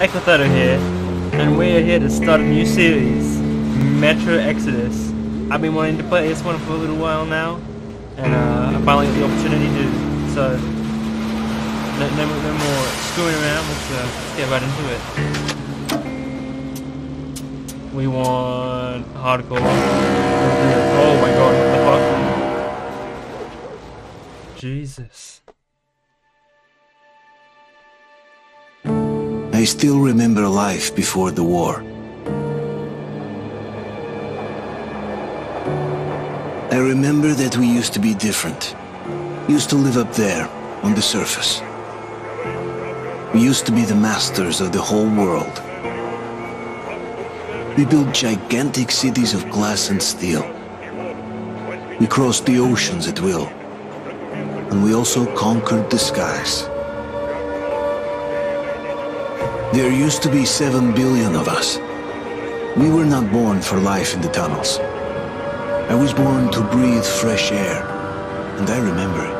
Eqwatherto here, and we're here to start a new series, Metro Exodus. I've been wanting to play this one for a little while now, and uh, I finally got the opportunity to, so no, no, no more screwing around, let's, uh, get right into it. We want hardcore. Oh my god, what the fuck? Jesus. I still remember life before the war. I remember that we used to be different. Used to live up there, on the surface. We used to be the masters of the whole world. We built gigantic cities of glass and steel. We crossed the oceans at will. And we also conquered the skies. There used to be seven billion of us. We were not born for life in the tunnels. I was born to breathe fresh air, and I remember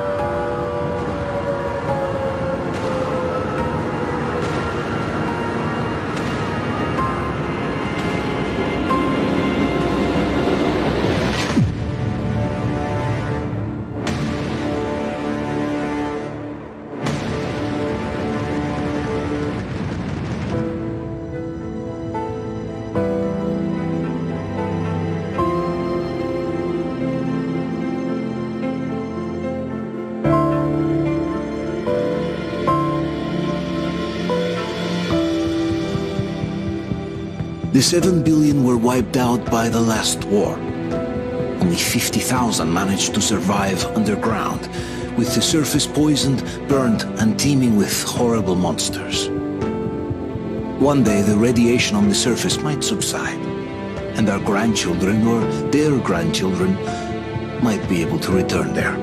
The 7 billion were wiped out by the last war. Only 50,000 managed to survive underground, with the surface poisoned, burned, and teeming with horrible monsters. One day the radiation on the surface might subside, and our grandchildren or their grandchildren might be able to return there.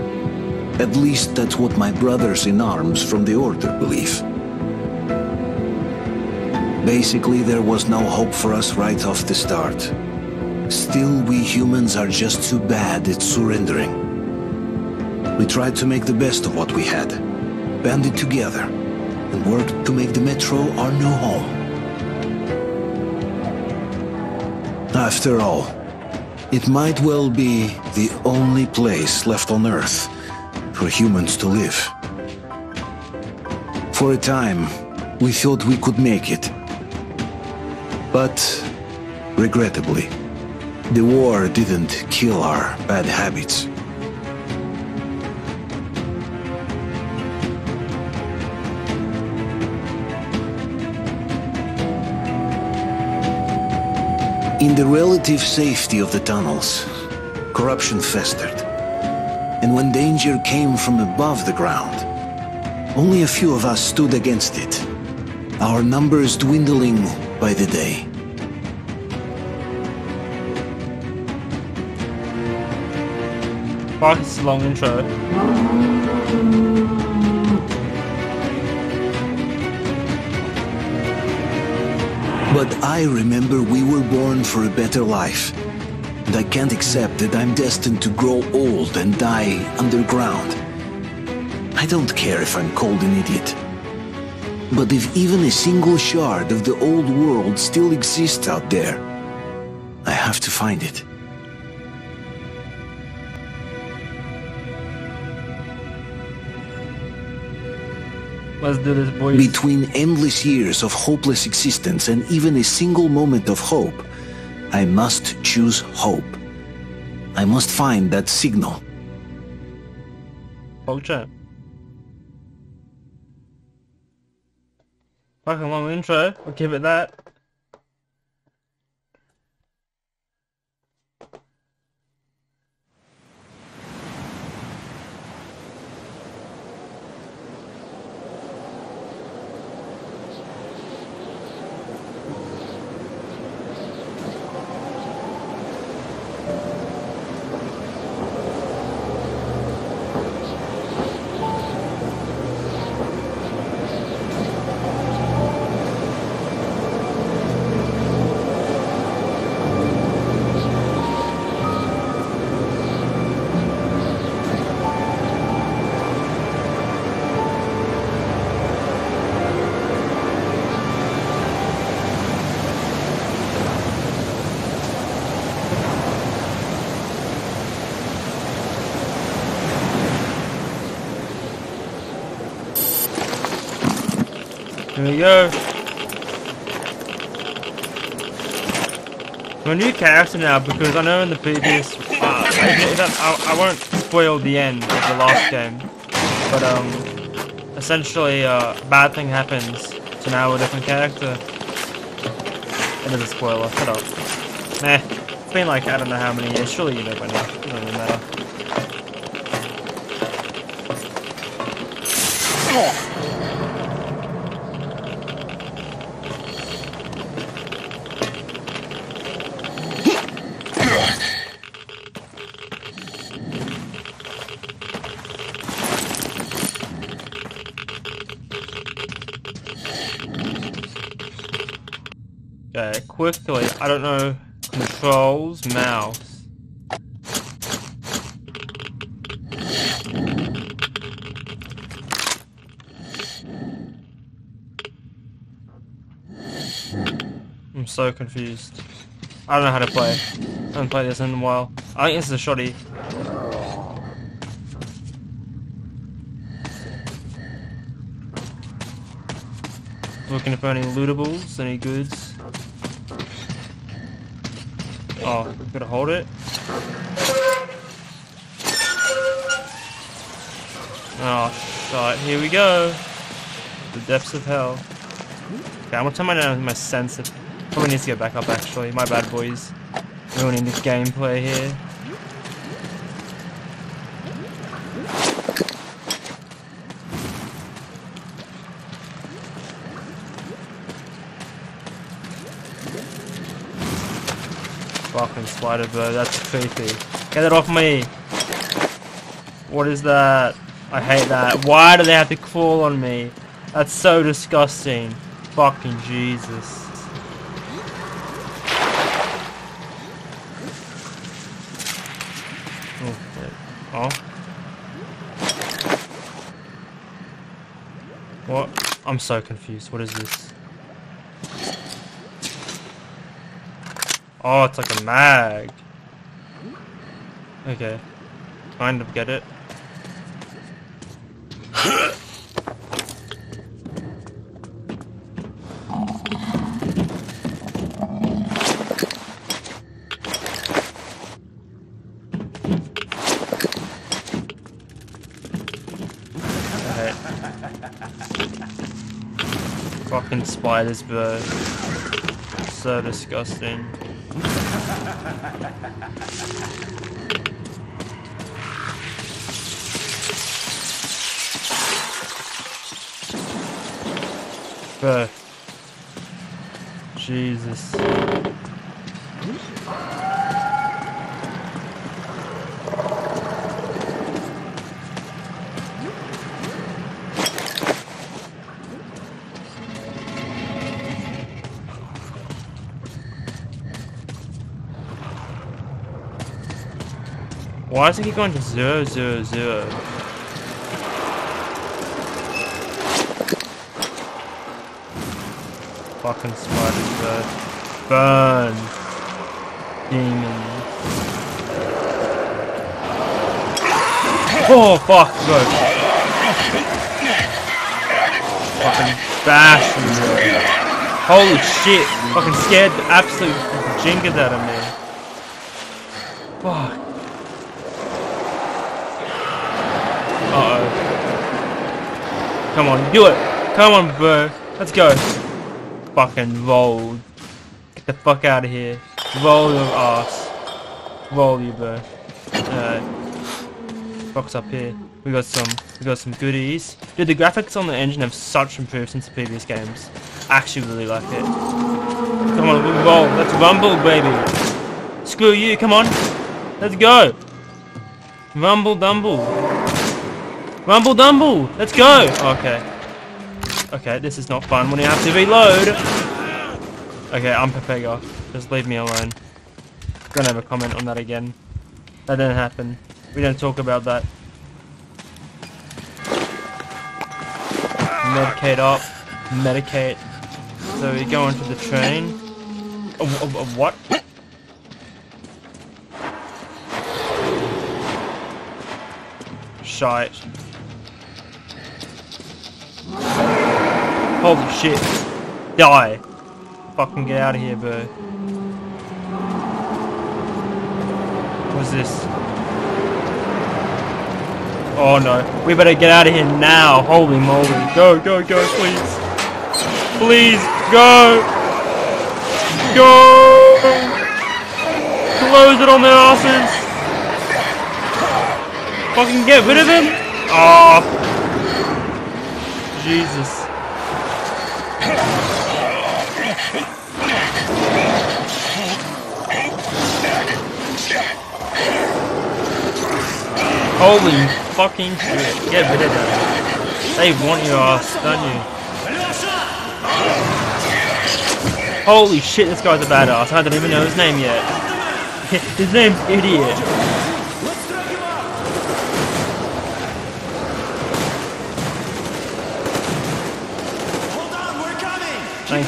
At least that's what my brothers in arms from the Order believe. Basically, there was no hope for us right off the start. Still, we humans are just too bad at surrendering. We tried to make the best of what we had, banded together, and worked to make the Metro our new home. After all, it might well be the only place left on Earth for humans to live. For a time, we thought we could make it. But, regrettably, the war didn't kill our bad habits. In the relative safety of the tunnels, corruption festered. And when danger came from above the ground, only a few of us stood against it, our numbers dwindling by the day. Fuck, it's a long intro. But I remember we were born for a better life. And I can't accept that I'm destined to grow old and die underground. I don't care if I'm called an idiot. But if even a single shard of the old world still exists out there, I have to find it. Let's do this, boys. Between endless years of hopeless existence and even a single moment of hope, I must choose hope. I must find that signal. Fucking Fucking long intro. We'll give it that. Here we go. I'm a new character now because I know in the previous... Uh, I, I, won't spoil the end of the last game. But, um... Essentially, uh, a bad thing happens. So now we're a different character. It is a spoiler. Shut up. Meh. It's been like, I don't know how many years. Surely you know by now. It doesn't matter. Okay, quickly. I don't know. Controls, mouse. I'm so confused. I don't know how to play. I haven't played this in a while. I think this is a shoddy. Looking for any lootables, any goods. Oh, gotta hold it. Oh, shot. Here we go. The depths of hell. Okay, I'm gonna turn my down my sense. Of... Probably needs to get back up actually. My bad boys. Ruining the gameplay here. Fucking spider bird, uh, that's creepy. Get it off me! What is that? I hate that. Why do they have to crawl on me? That's so disgusting. Fucking Jesus. Oh, wait. oh. What? I'm so confused. What is this? Oh, it's like a mag. Okay. Kind of get it. Fucking spiders, bro. So disgusting. Bro. Why does it keep going to zero zero zero? Fucking spiders, bro. Burn! Demon. Oh, fuck, bro. Fucking bash me. Holy shit. Fucking scared the absolute jingas out of me. Fuck. Uh-oh. Come on, do it. Come on, bro. Let's go. Fucking roll. Get the fuck out of here. Roll your ass. Roll you, bro. Uh, box up here. We got some. We got some goodies. Dude, the graphics on the engine have such improved since the previous games. I actually really like it. Come on, roll. Let's rumble, baby. Screw you. Come on. Let's go. Rumble, dumble. Rumble Dumble! Let's go! Okay. Okay, this is not fun when you have to reload! Okay, I'm Pepega. Just leave me alone. Gonna have a comment on that again. That didn't happen. We don't talk about that. Medicate up. Medicate. So we go into the train. Oh, what? Shite. Holy shit. Die. Fucking get out of here, bro. What's this? Oh no. We better get out of here now. Holy moly. Go, go, go, please. Please, go! Go! Close it on their asses! Fucking get rid of him! Oh! Jesus. Holy fucking shit. Get rid of them. They want your ass, don't you? Holy shit, this guy's a badass. I don't even know his name yet. his name's Idiot. Hold on, we're coming! Thanks, man. Hold on! We'll get you out. Whoa! It's Artyom!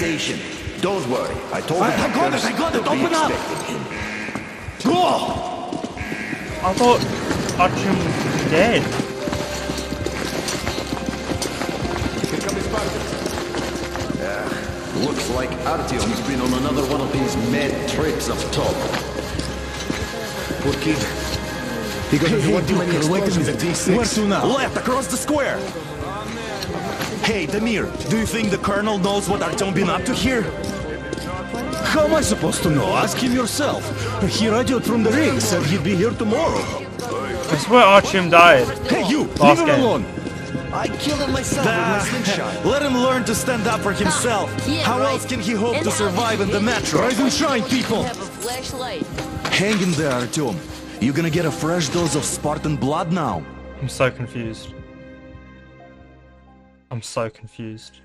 station. Don't worry. I told I- the I got it, I got it. Open up. him. Go! I thought Artyom was dead. Here come his partners. Yeah, looks like Artyom's been on another one of his mad trips up top. Poor kid. He got Hey, hey, one too many Duke, wait a explosions at minute. D6. Where to now? Left, across the square. Hey, Damir, do you think the colonel knows what Artyom been up to here? How am I supposed to know? Ask him yourself. He radioed from the ring, said he'd be here tomorrow. I swear Artyom died. Hey, you, Last leave him game. alone. I killed him myself with my slingshot. Let him learn to stand up for himself. Yeah, How right. else can he hope And to survive in the you metro? Rise and shine, people! Have a flashlight. Hang in there, Artyom. You're gonna get a fresh dose of Spartan blood now. I'm so confused. I'm so confused.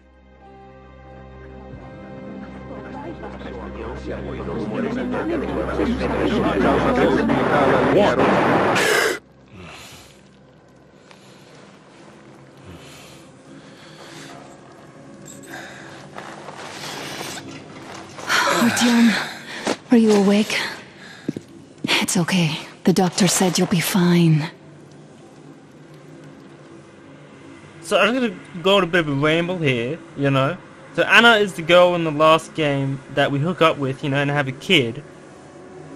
Artyom, oh, are you awake? It's okay. The doctor said you'll be fine. So I'm gonna go on a bit of a ramble here, you know. So Anna is the girl in the last game that we hook up with, you know, and have a kid.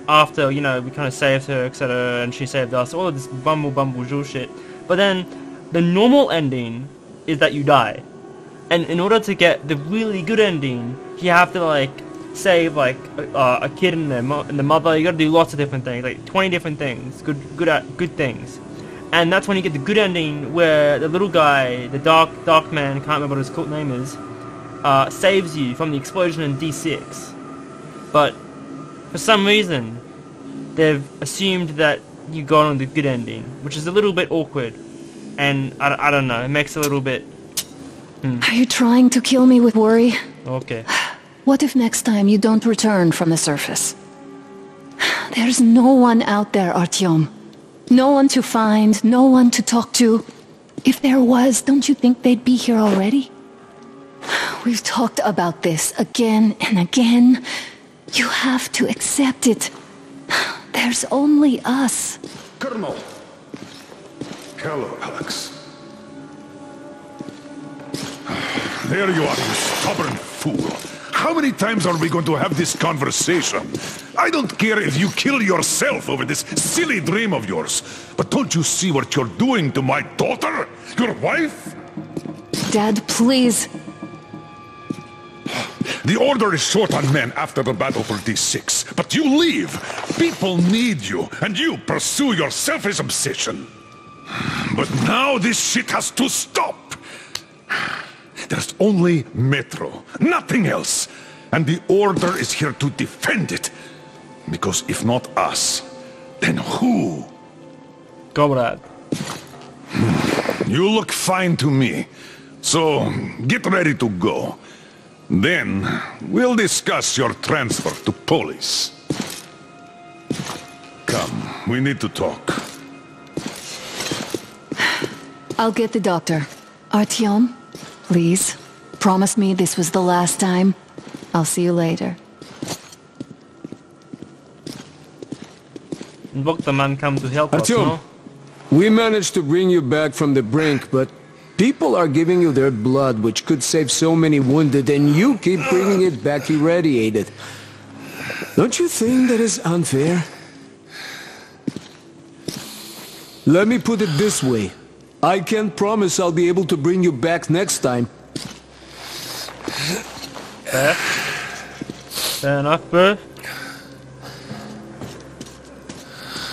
After, you know, we kind of saved her, etc., and she saved us, all of this bumble bumble jewel shit. But then, the normal ending is that you die. And in order to get the really good ending, you have to, like, save, like, uh, a kid and their, mo- and the mother. You gotta do lots of different things, like 20 different things, good, good, at, good things and that's when you get the good ending where the little guy, the dark dark man, can't remember what his cool name is, uh, saves you from the explosion in D6. But for some reason, they've assumed that you got on the good ending, which is a little bit awkward, and I, I don't know, it makes a little bit Are you trying to kill me with worry? okay. What if next time you don't return from the surface? There's no one out there, Artyom. No one to find, no one to talk to. If there was, don't you think they'd be here already? We've talked about this again and again. You have to accept it. There's only us. Colonel! Hello, Alex. There you are, you stubborn fool. How many times are we going to have this conversation? I don't care if you kill yourself over this silly dream of yours, but don't you see what you're doing to my daughter? Your wife? Dad, please. The Order is short on men after the battle for D6, but you leave. People need you, and you pursue your selfish obsession. But now this shit has to stop. There's only Metro, nothing else. And the Order is here to defend it. Because if not us, then who? Comrade. You look fine to me. So, get ready to go. Then, we'll discuss your transfer to police. Come, we need to talk. I'll get the doctor. Artyom, please, promise me this was the last time. I'll see you later. Invoke the man come to help us, Artyom. no? We managed to bring you back from the brink, but people are giving you their blood, which could save so many wounded, and you keep bringing it back irradiated. Don't you think that is unfair? Let me put it this way. I can't promise I'll be able to bring you back next time. Fair enough, bro.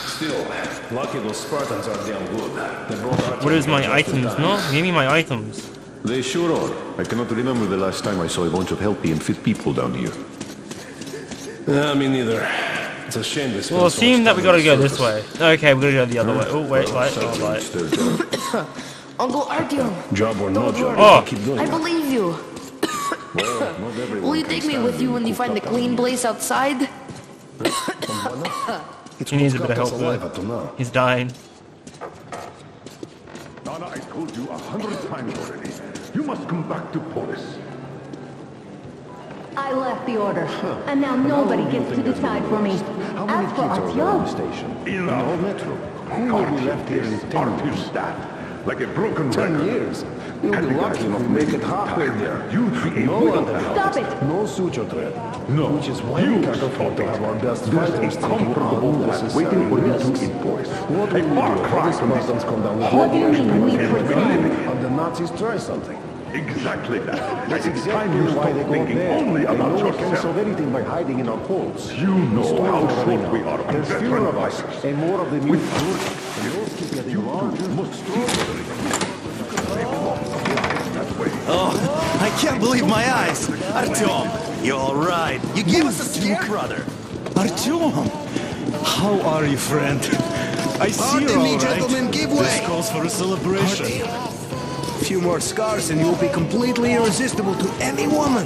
Still, lucky those Spartans are damn good. They brought Artyom What is my items, no? Give me my items. They sure are. I cannot remember the last time I saw a bunch of healthy and fit people down here. Nah, me neither. It's a shame they spent Well, it so seems that we time gotta go the this way. Okay, we gotta go the other way. Oh, wait, wait, Sadly, oh, it's wait. their job. Uncle Artyom, Job or no Don't job. Oh. keep doing I it. believe you. Well, not Will you take me with you when you find the clean place outside? He needs a bit of help, alive bro. up till now. He's dying. Donna, I told you a hundred times already. You must come back to Polis. I left the order, and now nobody gets to decide for me. How many As for kids are there on the Artyom, station? In the whole metro. Who will be left here in ten Artyom years? dad, like a broken Ten record. years? You'll be lucky enough to make it halfway time, there. You'd be a No. Stop it! No suture thread. No, Which is why you we can't afford to have our best There's fighters taking comfortable on lab unnecessary waiting for you to invoice. What A far cry the from this come down with What do you mean, we prefer? and the Nazis try something. Exactly that. That's It's time exactly you why they go thinking there. only They about we can solve anything by hiding in our holes. You know how short we are There's fewer of us, and more of the new Oh, I can't believe my eyes. Artyom, you're all right. You gave us a scare, brother. Artyom! How are you, friend? I see Pardon you're me, all right. gentlemen, give This calls for a celebration. A few more scars and you'll be completely irresistible to any woman.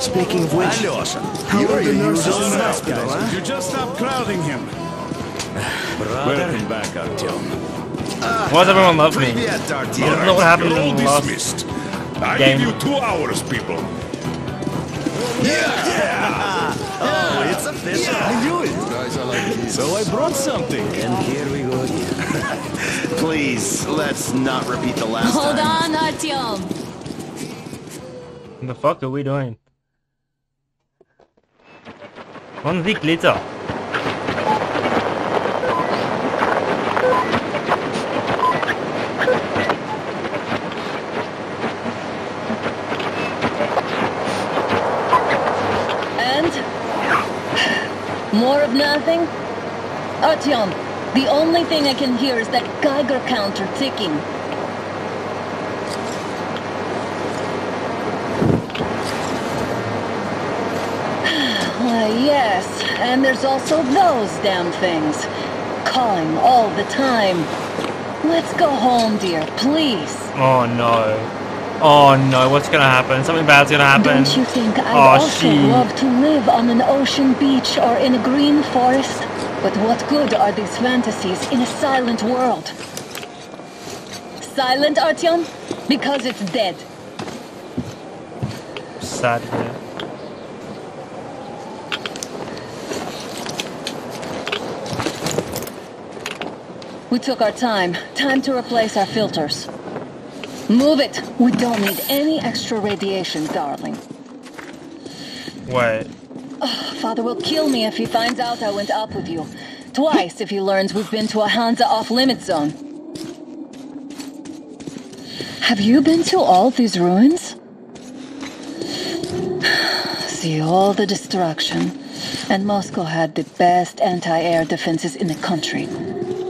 Speaking of which, Alyosha, how you are are the nurses usual in the hospital, huh? You just stop crowding him. Welcome back, Artyom. Why does everyone love me? I don't know what happened in the last game. I gave give you two hours, people. Yeah! yeah. Oh, it's official. Yeah. I knew it. Guys are like this. So I brought something. And here we go again. Please, let's not repeat the last Hold time. Hold on, Artyom. What the fuck are we doing? One week later. More of nothing? Artyom, the only thing I can hear is that Geiger counter ticking. Why, yes, and there's also those damn things. Calling all the time. Let's go home, dear, please. Oh no. Oh no, what's gonna happen? Something bad's gonna happen. Don't you think I'd Oh, also she- love to live on an ocean beach or in a green forest? But what good are these fantasies in a silent world? Silent, Artyom? Because it's dead. Sad. We took our time. Time to replace our filters. Move it. We don't need any extra radiation, darling. Wait. Ah, Father will kill me if he finds out I went up with you. Twice if he learns we've been to a Hansa off-limit zone. Have you been to all these ruins? See all the destruction. And Moscow had the best anti-air defenses in the country.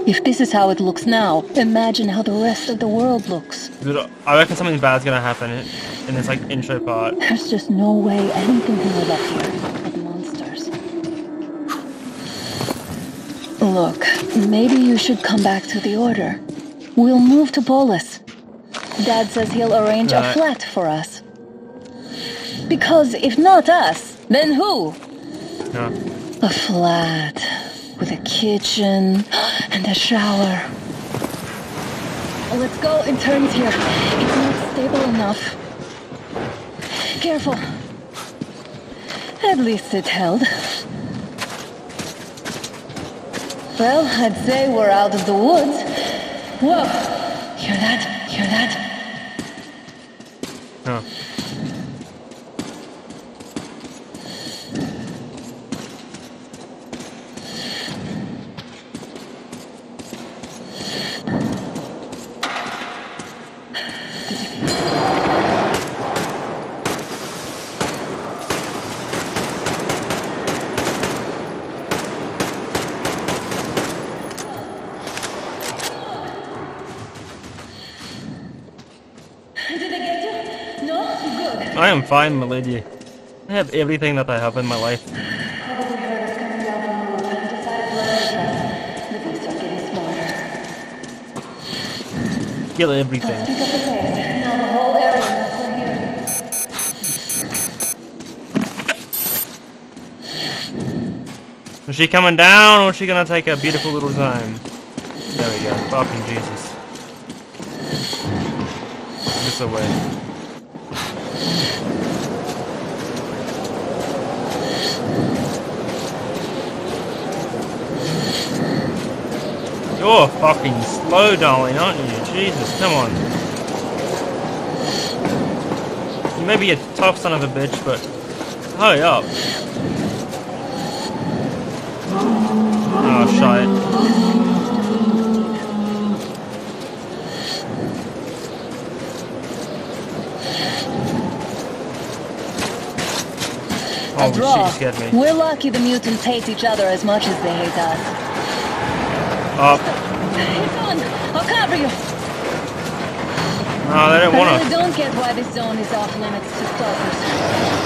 If this is how it looks now, imagine how the rest of the world looks. Dude, I reckon something bad's gonna happen in, this like intro part. There's just no way anything can live up here but monsters. Look, maybe you should come back to the Order. We'll move to Polis. Dad says he'll arrange a flat for us. Because if not us, then who? No. A flat with a kitchen and a shower. Let's go in turns here. It's not stable enough. Careful. At least it held. Well, I'd say we're out of the woods. Whoa! Hear that? Hear that? No. Am fine, my lady. I have everything that I have in my life. Kill everything. Is she coming down or is she gonna take a beautiful little time? There we go. Fucking Jesus. This away. You're fucking slow, darling, aren't you? Jesus, come on. You may be a tough son of a bitch, but hurry up. Oh, shite. Holy draw. shit. We're lucky the mutants hate each other as much as they hate us. Oh, It's. I'll cover you. no, they don't want to. don't get why this zone is off limits to stalkers.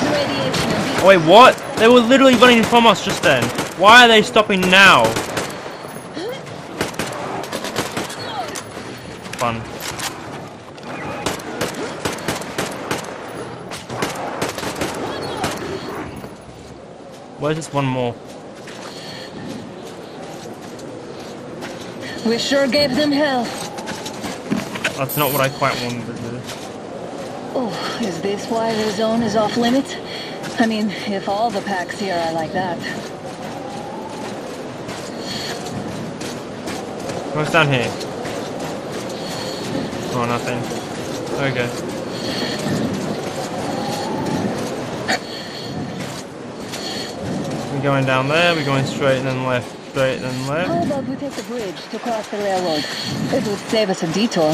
The radiation and Wait, what? They were literally running from us just then. Why are they stopping now? Fun. Where's this one more? We sure gave them hell. That's not what I quite wanted to do. Oh, is this why the zone is off limits? I mean, if all the packs here are like that. What's down here? Oh, nothing. Okay. We're going down there, we're going straight and then left, straight and left. How about we take the bridge to cross the railroad? It would save us a detour.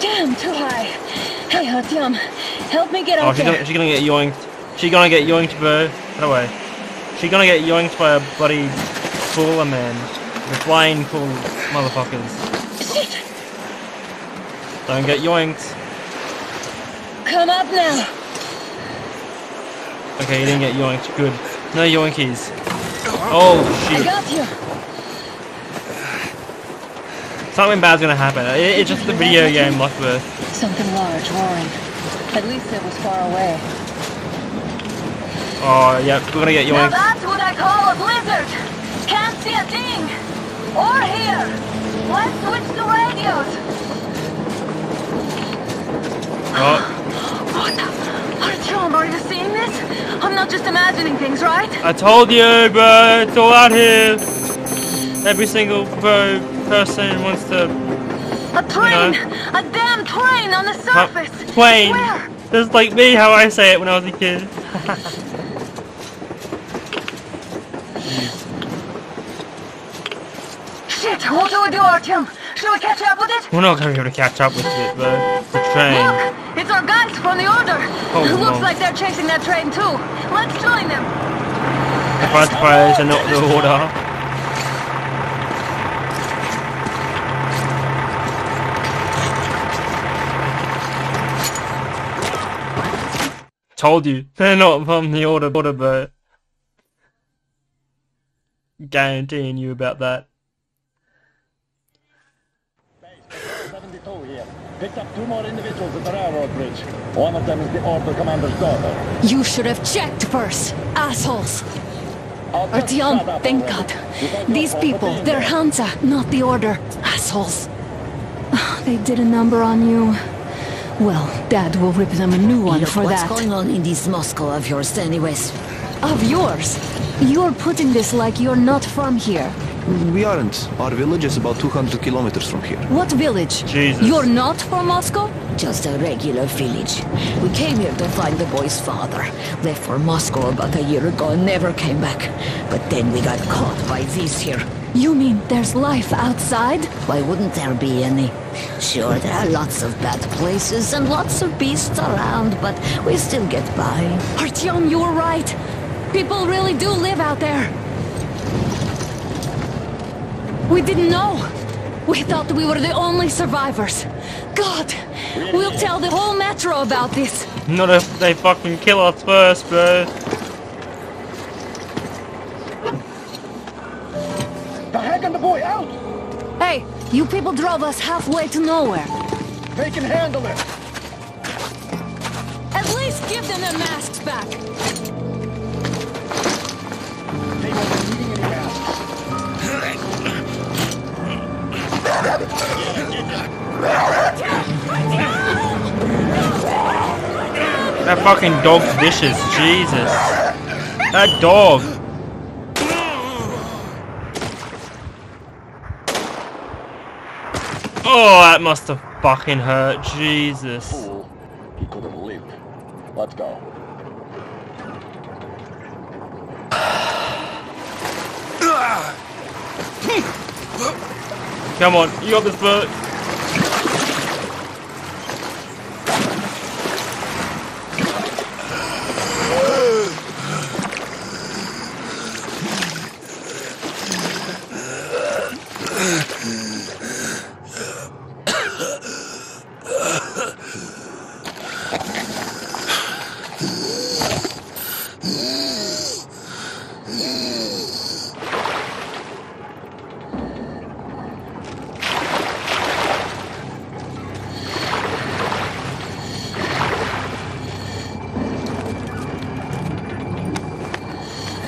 Damn, too high. Hey, Artyom, help me get Oh, out she's there. gonna, she's gonna get yoinked. She's gonna get yoinked, bro. Get away. She's gonna get yoinked by a bloody cooler man. The flying cool motherfuckers. Shit! Don't get yoinked. Come up now. Okay, you didn't get yoinked. Good. No yoinkies. Oh, oh I shoot. got you. Something bad's gonna happen. It, it's just the video game Luckworth. Something large roaring. At least it was far away. Oh, yeah, we're gonna get Now that's what I call a blizzard. Can't see a thing. Or hear. Let's switch to radios. Oh, the? Artyom, are you seeing this? I'm not just imagining things, right? I told you, bro. It's all out here. Every single bro person wants to A train! know. A damn train on the surface! plane. Where? Just like me, how I say it when I was a kid. Shit, what do we do, Artyom? We catch up with it? We're not gonna be able to catch up with it, bro. The train. Look! It's our guys from the Order! Oh, Looks no. like they're chasing that train too. Let's join them! The surprise, they're not the order. Told you, they're not from the order, order, but guaranteeing you about that. Picked up two more individuals at the railroad bridge. One of them is the Order Commander's daughter. You should have checked first, assholes. Artyom, thank already. God. These people, fault, they're Hansa, not the Order. Assholes. They did a number on you. Well, Dad will rip them a new one Look, for what's that. What's going on in this Moscow of yours anyways? Of yours? You're putting this like you're not from here. We aren't. Our village is about 200 kilometers from here. What village? Jesus. You're not from Moscow? Just a regular village. We came here to find the boy's father. Left for Moscow about a year ago and never came back. But then we got caught by these here. You mean there's life outside? Why wouldn't there be any? Sure, there are lots of bad places and lots of beasts around, but we still get by. Artyom, you're right. People really do live out there. We didn't know. We thought we were the only survivors. God, we'll tell the whole metro about this. Not if they fucking kill us first, bro. The hag and the boy out! Hey, you people drove us halfway to nowhere. They can handle it! At least give them their masks back. That fucking dog's vicious, Jesus. That dog. Oh, that must have fucking hurt, Jesus. He could have lived. Let's go. Come on, you got this, Bert.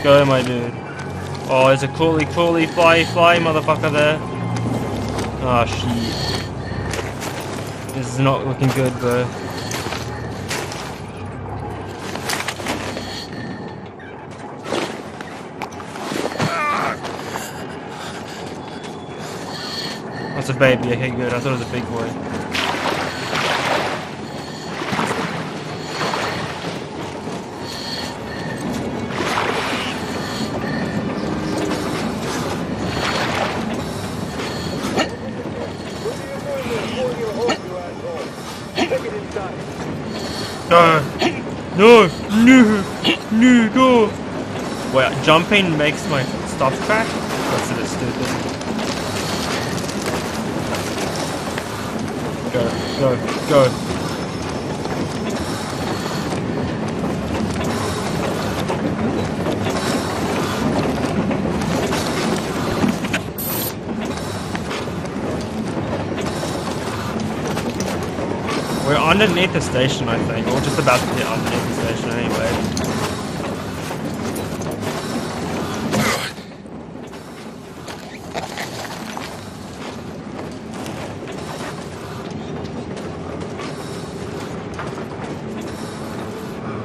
Go, my dude. Oh, there's a coolly, coolly, fly, fly motherfucker there. Oh, shit. This is not looking good, bro. That's a baby, okay good, I thought it was a big boy. Uh, no, no, no, no. Wait, jumping makes my stuff crash? That's a bit stupid. Go, go, go. Underneath the station, I think. Or just about to hit underneath the station anyway.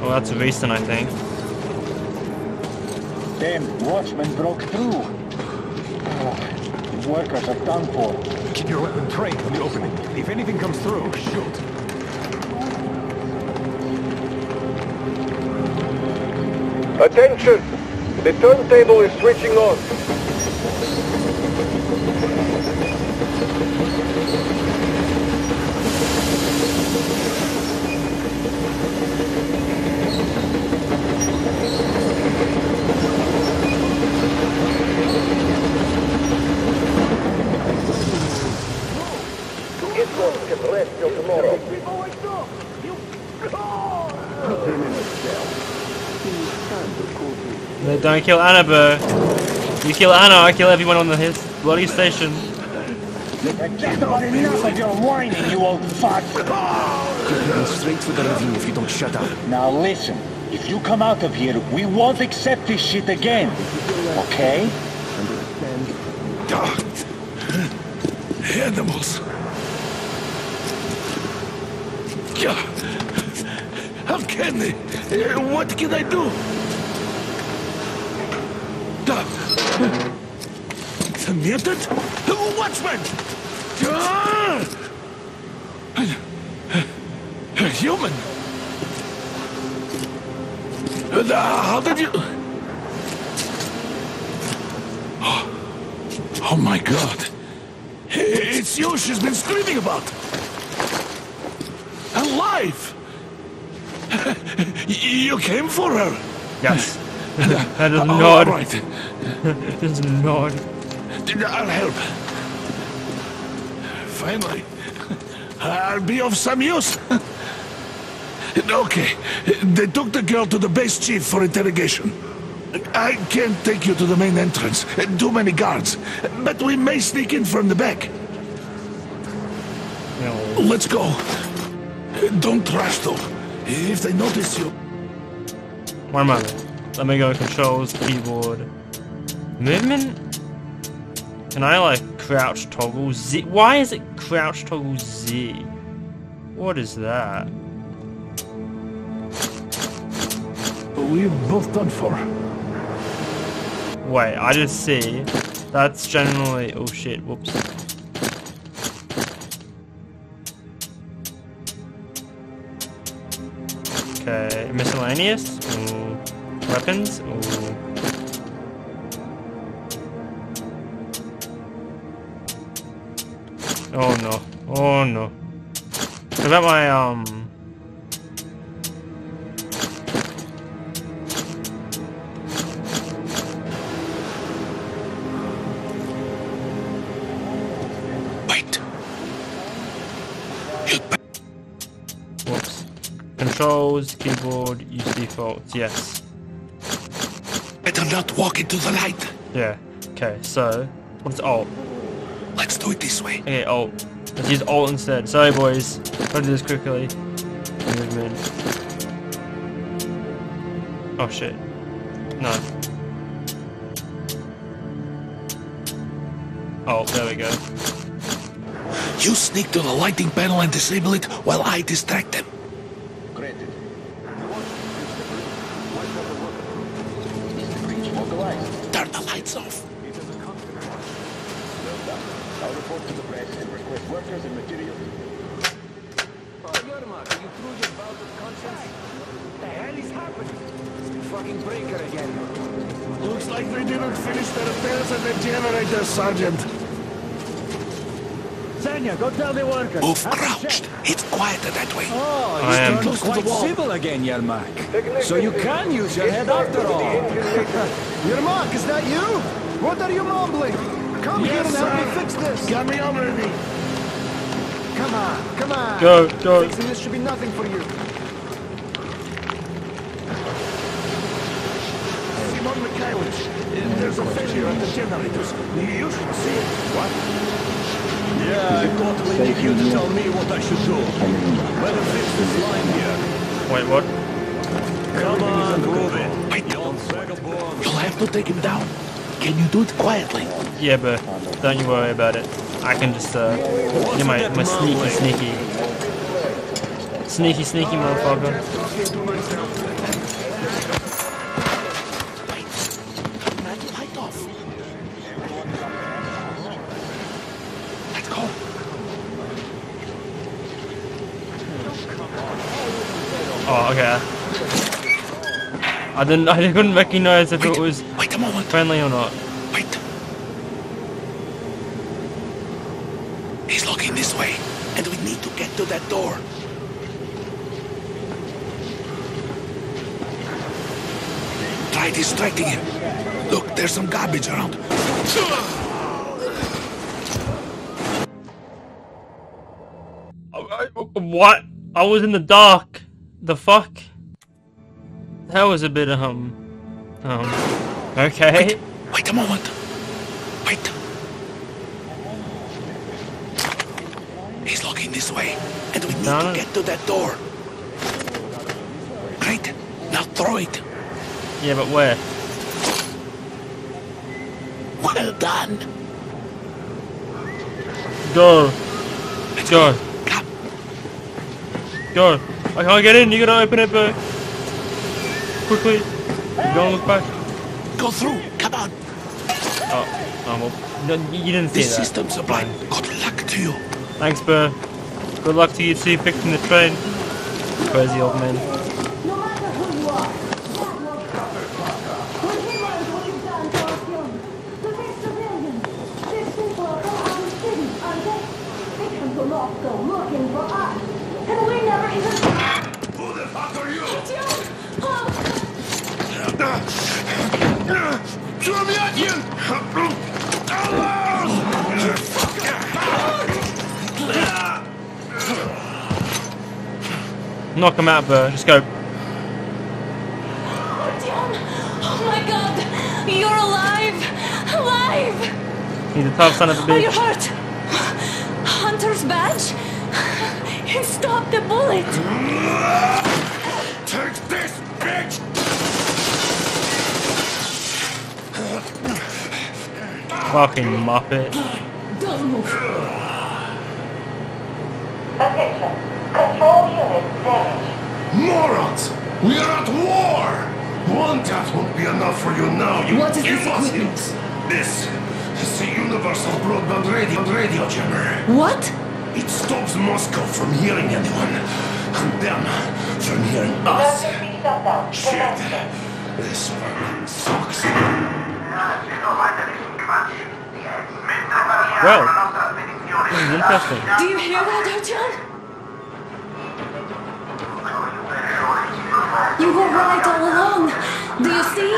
Oh, that's a Beeston, I think. Damn watchman broke through. Oh, the workers are done for. Keep your weapon trained on the opening. If anything comes through, shoot. Attention! The turntable is switching on. It get rest till tomorrow. No, don't kill Anna, bro. You kill Anna, I kill everyone on the his bloody station. Get on enough of your whining, you old fuck! You're heading straight for the ravine if you don't shut up. Now listen, if you come out of here, we won't accept this shit again. Okay? Animals. Yeah. How can they? Uh, What can I do? Mutant? Watchman! A human? How did you... Oh, oh my god. It's you she's been screaming about. Alive! You came for her? Yes. that is All not. right. That is not. I'll help. Finally. I'll be of some use. okay. They took the girl to the base chief for interrogation. I can't take you to the main entrance. Too many guards. But we may sneak in from the back. Let's go. Don't rush though. If they notice you... One moment. Let me go controls, keyboard. Movement? Can I like crouch toggle Z? Why is it crouch toggle Z? What is that? We're both done for. Wait, I just see. That's generally. Oh shit, whoops. Okay, miscellaneous? Weapons? Ooh. Oh no. Oh no. What about my, um... Wait. Whoops. Controls, keyboard, use defaults, yes. Better not walk into the light. Yeah. Okay, so, what's alt? Let's do it this way. Okay, alt. Let's use alt instead. Sorry, boys. Gotta do this quickly. Movement. Oh shit. No. Oh, there we go. You sneak to the lighting panel and disable it while I distract again, Yermak. So you can use your head after all. Yermak, is that you? What are you mumbling? Come here Yes, and help me fix this. Got me already. Come on, come on. Go, go. Fixing this should be nothing for you. Simon Mikhailovich, uh, there's a failure at the generators. You should see it. What? Yeah, I totally need you to tell me what I should do. Better fix this line here. Wait, what? Come on, move it. Wait, You old vagabond. you'll have to take him down. Can you do it quietly? Yeah, but don't you worry about it. I can just, uh, do my, my sneaky, sneaky. Sneaky, sneaky motherfucker. Okay. I didn't, I couldn't recognize if it was Wait a moment. friendly or not. Wait. He's looking this way, and we need to get to that door. Try distracting him. Look, there's some garbage around. What? I was in the dark. The fuck? That was a bit, of um... Um... Okay. Wait a moment. Wait. He's looking this way, and we need to get to that door. Right? Now throw it. Yeah, but where? Well done. Go. Go. Go. I can't get in. You gotta open it, bro. Quickly. Don't look back. Go through. Come on. Oh, well. No, you didn't see This that. system's a blind. Good luck to you. Thanks, Burr. Good luck to you too, fixing the train. Crazy old man. Knock him out, Burr. Just go. Oh my god! You're alive! Alive! He's a tough son of a Are you bitch. hurt? Hunter's badge? He stopped the bullet! Take this, Fucking muppet. Don't move. Attention. Control unit damaged. Morons! We are at war! One tap won't be enough for you now, you What is this imbeciles! This is the Universal Broadband Radio, radio Jammer. What? It stops Moscow from hearing anyone, and them from hearing us. Emergency shutdown. Shit! This fucking sucks. Well, interesting. Do you hear that, Artyom? You were right all along. Do you see?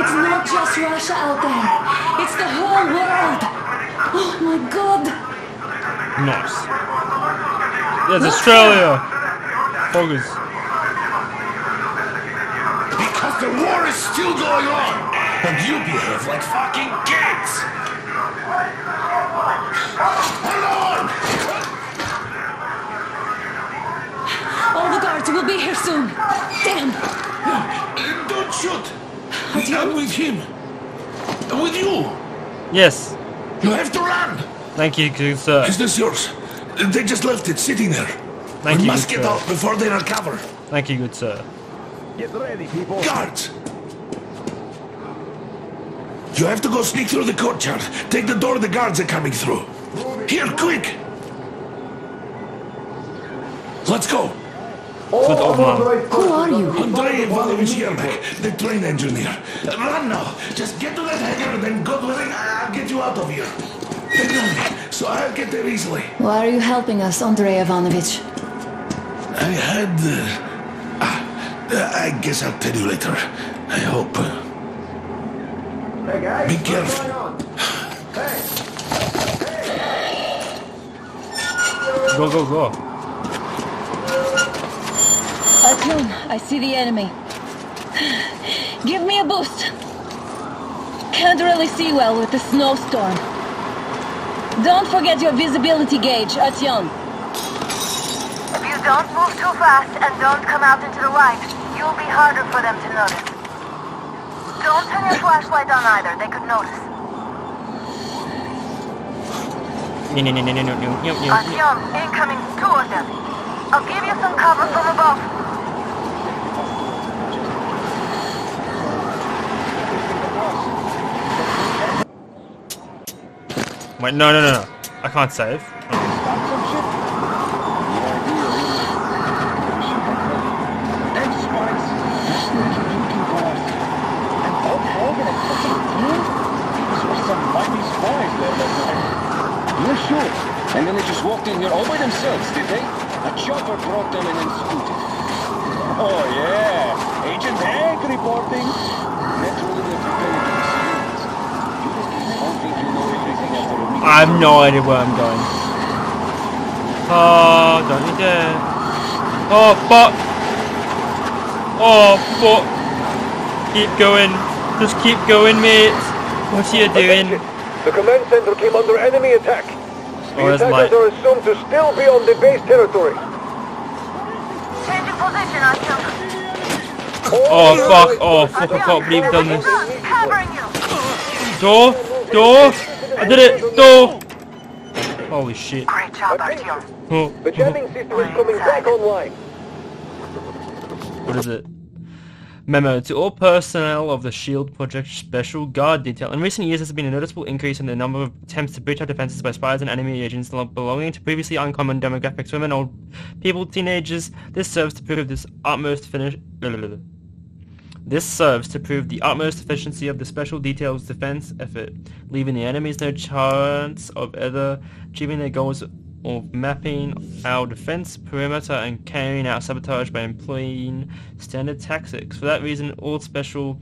It's not just Russia out there. It's the whole world. Oh my god. Nice. There's Australia. Focus. Because the war is still going on, and you behave like fucking kids! Alone! All the guards will be here soon. Damn. Don't shoot! I'm with him. With you! Yes. You have to run! Thank you, good sir. Is this yours? They just left it sitting there. Thank we you, must good get sir. out before they recover. Thank you, good sir. Get ready, people. Guards! You have to go sneak through the courtyard. Take the door the guards are coming through. Here, quick! Let's go! Good old man. Who are you? Andrei Ivanovich Yermak, the train engineer. Run now! Just get to that hangar, and then God willing, I'll get you out of here. They me, so I'll get there easily. Why are you helping us, Andrei Ivanovich? I had... Uh, ah, I guess I'll tell you later. I hope. Hey guys, Be what's careful. going on? Go, go, go. Artyom, I see the enemy. Give me a boost. Can't really see well with the snowstorm. Don't forget your visibility gauge, Artyom. If you don't move too fast and don't come out into the light, you'll be harder for them to notice. Don't turn your flashlight on either. They could notice. No, no, no, no, no, no, no, no, no. Artyom, incoming. Two of them. I'll give you some cover from above. Wait, no, no, no, no. I can't save. Yeah, sure. And then they just walked in here all by themselves, did they? A chopper brought them in and then scooted. Oh, yeah. Agent Hank reporting. Naturally, they're preparing for the civilians. You don't think you know everything after a week. I have no idea where I'm going. Oh, don't you dare. Oh, fuck. Oh, fuck. Keep going. Just keep going, mate. What are you doing? The command center came under enemy attack. The Oh, that's attackers are assumed to still be on the base territory. Changing position, Artyom. Oh, oh fuck! Oh fuck! I can't believe I've done this. Covering you. Door! Door! I did it! Door! Holy shit. Great job, Artyom. Oh, The jamming system is coming back online. What is it? Memo to all personnel of the SHIELD Project Special Guard Detail. In recent years, there has been a noticeable increase in the number of attempts to breach our defenses by spies and enemy agents belonging to previously uncommon demographics, women, old people, teenagers. This serves to prove this utmost finish. This serves to prove the utmost efficiency of the Special Detail's defense effort, leaving the enemies no chance of ever achieving their goals of mapping our defense perimeter and carrying out sabotage by employing standard tactics. For that reason, all Special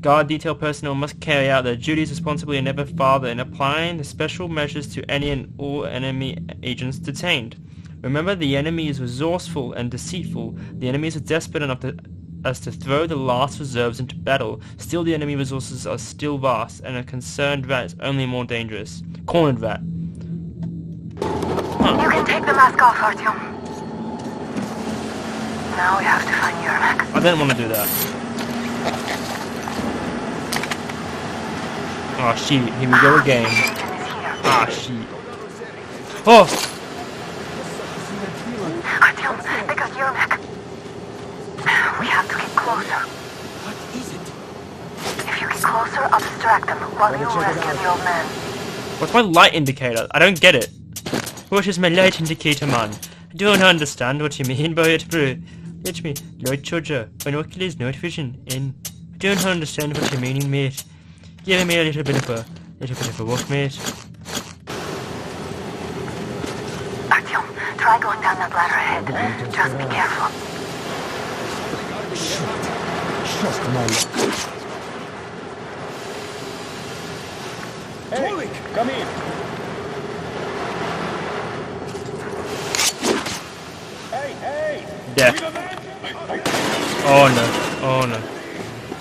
Guard detail personnel must carry out their duties responsibly and never farther in applying the special measures to any and all enemy agents detained. Remember, the enemy is resourceful and deceitful. The enemies are desperate enough to, as to throw the last reserves into battle. Still, the enemy resources are still vast, and a concerned rat is only more dangerous. Cornered rat. You can take the mask off, Artyom. Now we have to find Yermak. I didn't want to do that. Oh shit, here we go again. Ah shit. Oh! Artyom, they got Yermak. We have to get closer. What is it? If you get closer, I'll distract them while you rescue the old man. What's my light indicator? I don't get it. What is my light indicator, man? I don't understand what you mean by it, bro. Let me, light charger, binoculars, night vision, in. I don't understand what you're meaning, mate. Give me a little bit of a, little bit of a walk, mate. Artyom, try going down that ladder ahead. Just be careful. Just my luck. Hey, come here. Hey, hey! Death. Oh no, oh no.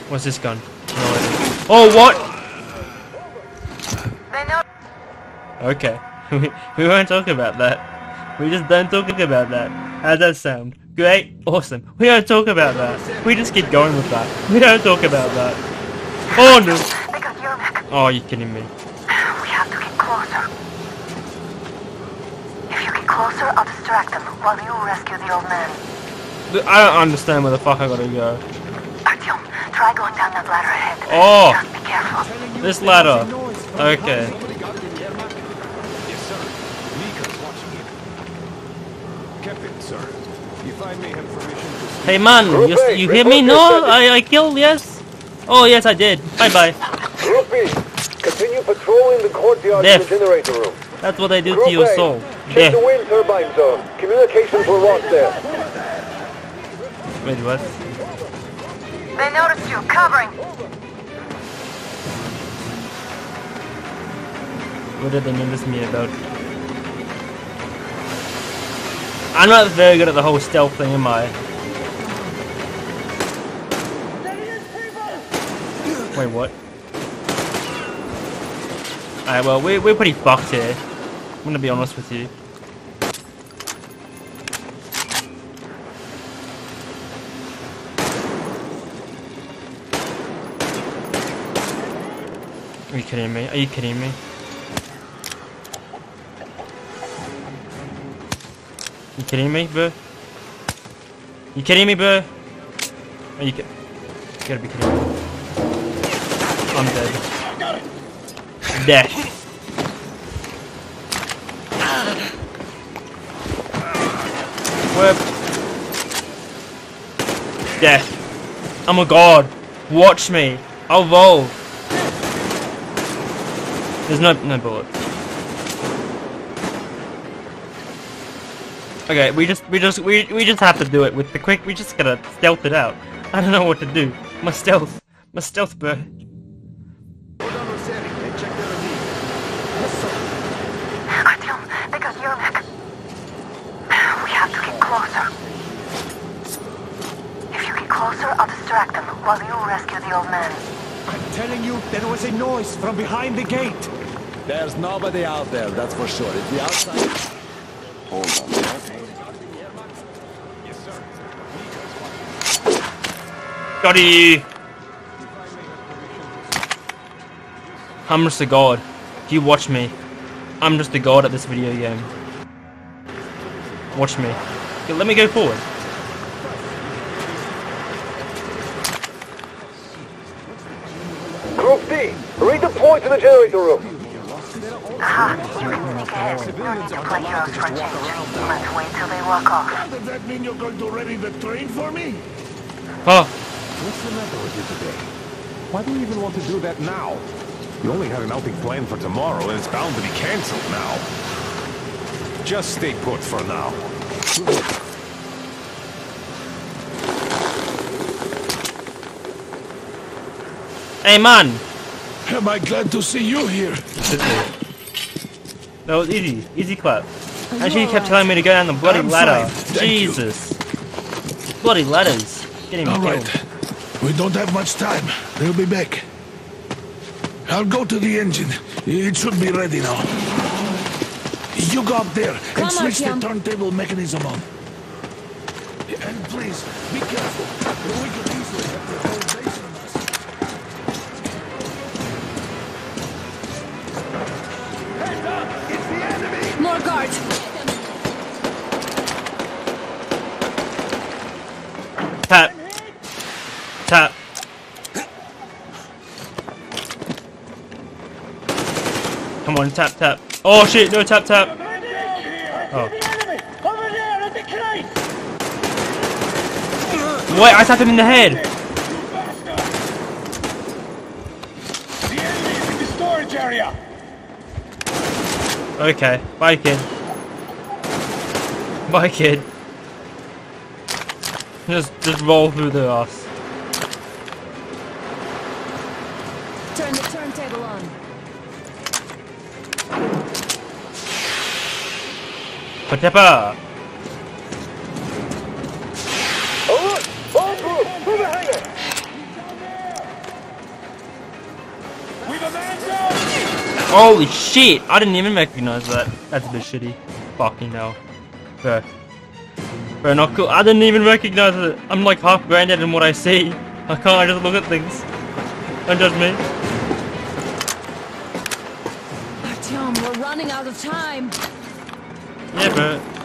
What's this gun? No idea. Oh, what? Okay. we, we won't talk about that. We just don't talk about that. How does that sound? Great? Awesome. We don't talk about that. We just keep going with that. We don't talk about that. Oh no! Oh, you're kidding me. We have to get closer. If you get closer, I'll distract them while you rescue the old man. Th- I don't understand where the fuck I gotta go. Artyom, try going down that ladder ahead. Oh! Just be careful. This ladder. Okay. Yes, sir. Mika's watching you. Captain, sir. If I may have permission to speak... Hey man, you, you hear me? No? I, I killed, yes? Oh yes, I did. Bye bye. Group B, continue patrolling the courtyard in the generator room. That's what I do Group to your A, soul. Check Death. the wind turbine zone. Communications were lost there. Wait, what? They noticed you. Covering. What did they notice me about? I'm not very good at the whole stealth thing, am I? Wait, what? Alright, well, we're, we're pretty fucked here. I'm gonna be honest with you. Kidding me? Are you kidding me? You kidding me, bro? You kidding me, bro? Are you, ki- you gotta be kidding me. I'm dead. Death. Whip. Death. I'm a god. Watch me. I'll roll. There's no no bullet. Okay, we just we just we we just have to do it with the quick. We just gotta stealth it out. I don't know what to do. My stealth, my stealth, bro. Artyom, they got Yermak. We have to get closer. If you get closer, I'll distract them while you rescue the old man. I'm telling you, there was a noise from behind the gate. There's nobody out there, that's for sure. It's the outside. Hold on. Got you. I'm just a god. You watch me. I'm just a god at this video game. Watch me. Okay, let me go forward. Group D, redeploy to the generator room. Aha, you can sneak ahead. No need to play heroes for a change. Let's wait till they walk off. Does that mean you're going to ready the train for me? Huh. What's the matter with you today? Why do you even want to do that now? You only had an outing planned for tomorrow, and it's bound to be cancelled now. Just stay put for now. Hey man! Am I glad to see you here? That was easy. Easy clap. And she kept telling me to go down the bloody I'm ladder. fine, thank you. Jesus. Bloody ladders. Getting me All killed. right. We don't have much time. They'll be back. I'll go to the engine. It should be ready now. You go up there Come and on, switch the turntable mechanism on. And please, be careful. We could easily have Tap. Tap. Come on, tap, tap. Oh shit, no tap, tap. Oh. Wait, I tapped him in the head. Okay, bye kid. Bye kid. Just, just roll through the ass. Turn the turntable on. Patapa. Alert! All group, to the hangar! We've a man down! Holy shit! I didn't even recognize that. That's a bit shitty. Fucking hell. Bro. Bro, not cool. I didn't even recognize it. I'm like half grounded in what I see. I can't I just look at things. Don't judge me. Artyom, we're running out of time. Yeah, bro.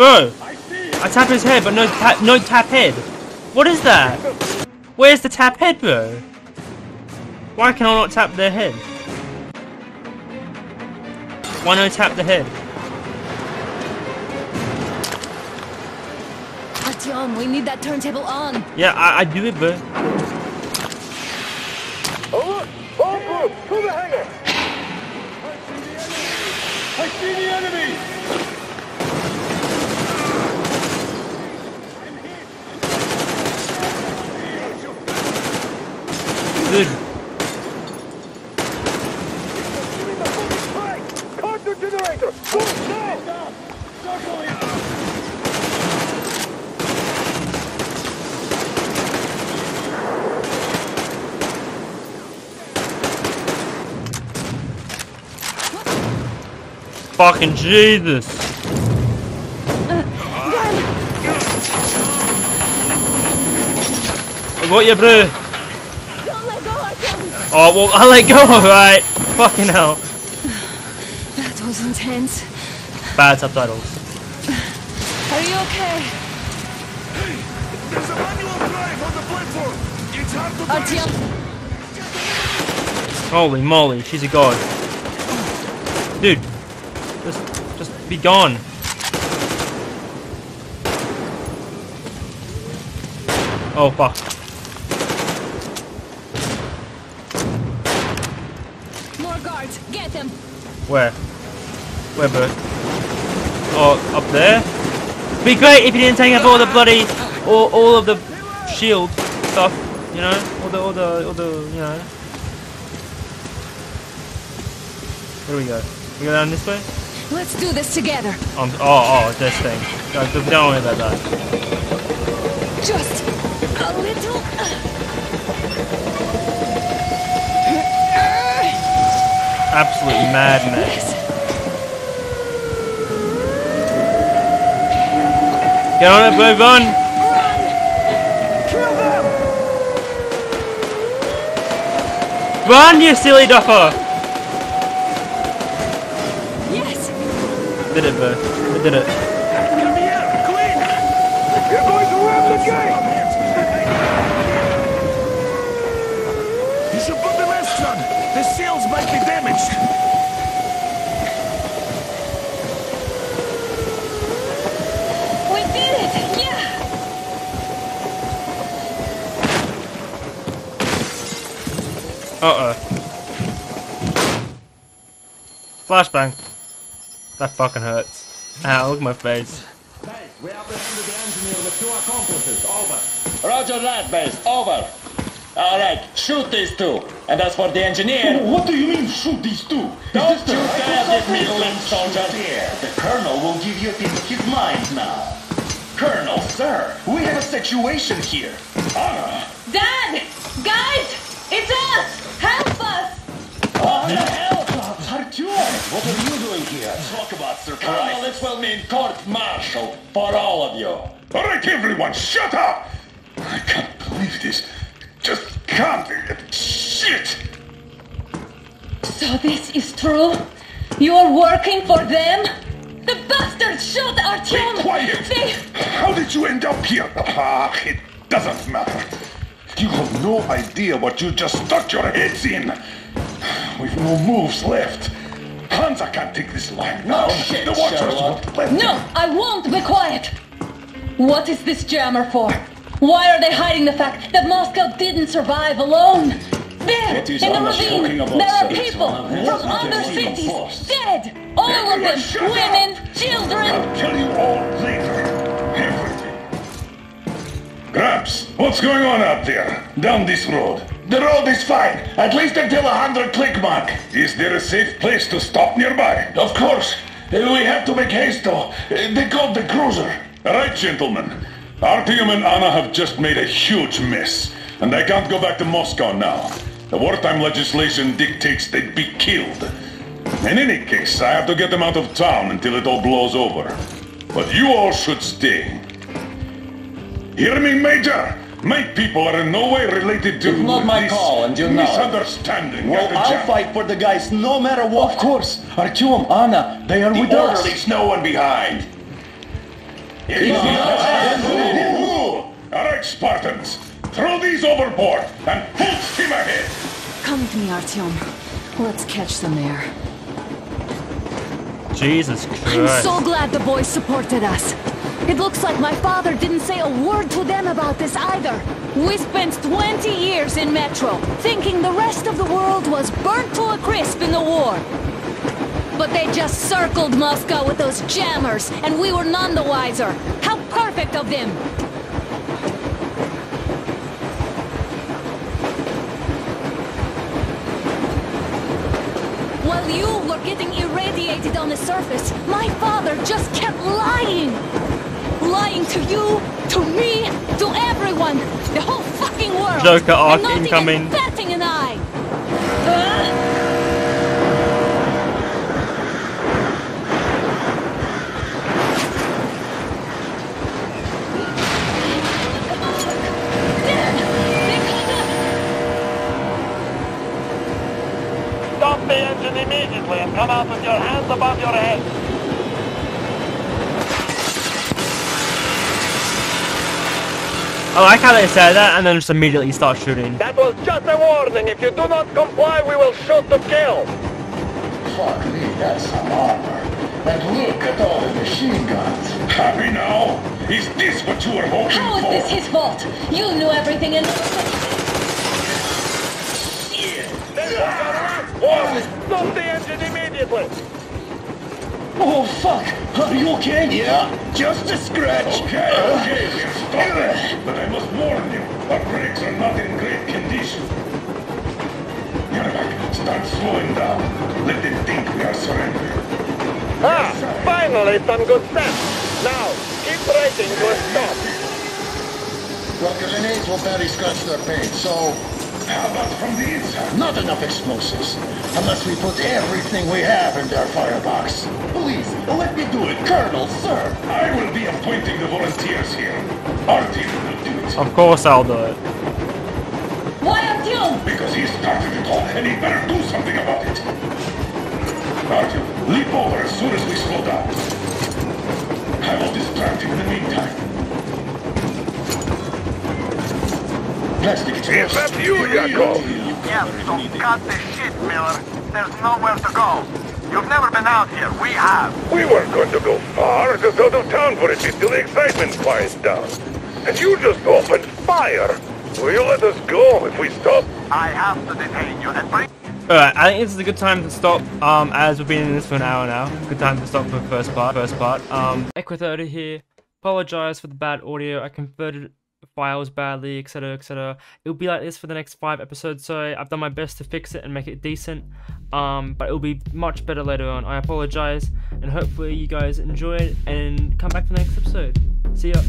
Bro! I tap his head, but no tap, no tap head. What is that? Where's the tap head, bro? Why can I not tap their head? Why no tap the head? Artyom, we need that turntable on. Yeah, I, I do it, bro. Alert! All group, to the hangar! I see the enemy! Good. Counter generator! Go now! Fucking Jesus. I got you, bro. Oh, well, I let go, alright. Fucking hell. That was intense. Bad subtitles. Are you okay? There's a manual drive on the platform. It's hard to Artyom, Holy moly, she's a god. Dude, just, just be gone. Oh fuck. more guards. Get them. Where? Where, bro? Oh, up there? Be great if you didn't take up all the bloody, all, all of the shield stuff. You know, all the, all the, all the, you know. Where do we go? We go down this way? Let's do this together. Um, oh, oh, this thing. Don't worry about that. Just a little. Absolute madness. Get on it, boy, run! Run, you silly duffer! Yes. Did it, bro. We did it. You're going to ram the gate! You should put the rest on. The seals might be damaged. We did it! Yeah! Uh-oh. Flashbang. That fucking hurts. Ow, look at my face. We apprehended the engineer with two accomplices. Over. Roger that, base. Over. All right, shoot these two. And as for the engineer... What do you mean, shoot these two? Don't you dare give me lip, soldier. The Colonel will give you a piece of his mind now. Colonel, sir, we have a situation here. Anna! Dad! Guys! It's us! Help us! What the hell? Artyom, what are you doing here? Talk about surprise. Colonel, this will mean court-martial for all of you. All right, everyone, shut up! I can't believe this. Just can't. Shit! So this is true? You're working for them? The bastards shot Artyom! Be quiet! They... How did you end up here? Ah, it doesn't matter. You have no idea what you just stuck your heads in. We've no moves left. Hansa can't take this line now. Oh, shit, the Watchers won't let No, I won't be quiet! What is this jammer for? Why are they hiding the fact that Moscow didn't survive alone? There, in the ravine, there are people from other cities, dead! All of them, women, children! I'll tell you all later. Everything. Gramps, what's going on out there? Down this road. The road is fine, at least until a hundred click mark. Is there a safe place to stop nearby? Of course, we have to make haste though. They called the cruiser. Right, gentlemen. Artyom and Anna have just made a huge mess, and they can't go back to Moscow now. The wartime legislation dictates they'd be killed. In any case, I have to get them out of town until it all blows over. But you all should stay. Hear me, Major? My people are in no way related to It's not my this call, and you know it. misunderstanding. Well, I'll jam. fight for the guys no matter what. Of course. Artyom, Anna, they are with us. leaves no one behind. All right, Spartans, throw these overboard and full steam ahead. Come with me, Artyom. Let's catch some air. Jesus Christ. I'm so glad the boys supported us. It looks like my father didn't say a word to them about this either. We spent 20 years in Metro, thinking the rest of the world was burnt to a crisp in the war. But they just circled Moscow with those jammers, and we were none the wiser. How perfect of them! While you were getting irradiated on the surface, my father just kept lying! Lying to you, to me, to everyone! The whole fucking world! Joker arc and not incoming. Even batting an eye! Stop the engine immediately and come out with your hands above your head. Oh, I like how they say that and then just immediately start shooting. That was just a warning. If you do not comply, we will shoot to kill. Fuck me, that's some armor. And look at all the machine guns. Happy now? Is this what you were hoping How is for? this his fault? You knew everything and... This is your last. Stop the engine immediately. Oh, fuck! Are you okay? Yeah, just a scratch. Okay, okay, we'll stop it. But I must warn you, our brakes are not in great condition. Yermak, start slowing down. Let them think we are surrendering. Ah, finally some good sense. Now, keep braking to a stop. Well, grenades will barely scratch their paint, so... How about from the inside? Not enough explosives. Unless we put everything we have in their firebox. Please, let me do it, Colonel, sir. I will be appointing the volunteers here. Our team will do it. Of course I'll do it. Why Artyom? Because he started it all, and he better do something about it. Artyom, leap over as soon as we slow down. I will distract him in the meantime. Plastic Is that you, Yakov? Yes, so cut the shit, Miller. There's nowhere to go. You've never been out here. We have. We weren't going to go far, just out of town for a bit till the excitement quiets down. And you just opened fire. Will you let us go if we stop? I have to detain you and bring... Alright, I think this is a good time to stop, um, as we've been in this for an hour now. Good time to stop for the first part, first part. Um, Equith here. Apologize for the bad audio. I converted files badly, etc, etc. It'll be like this for the next five episodes, so I've done my best to fix it and make it decent. Um, but it'll be much better later on. I apologize, and hopefully you guys enjoy it and come back for the next episode. See ya.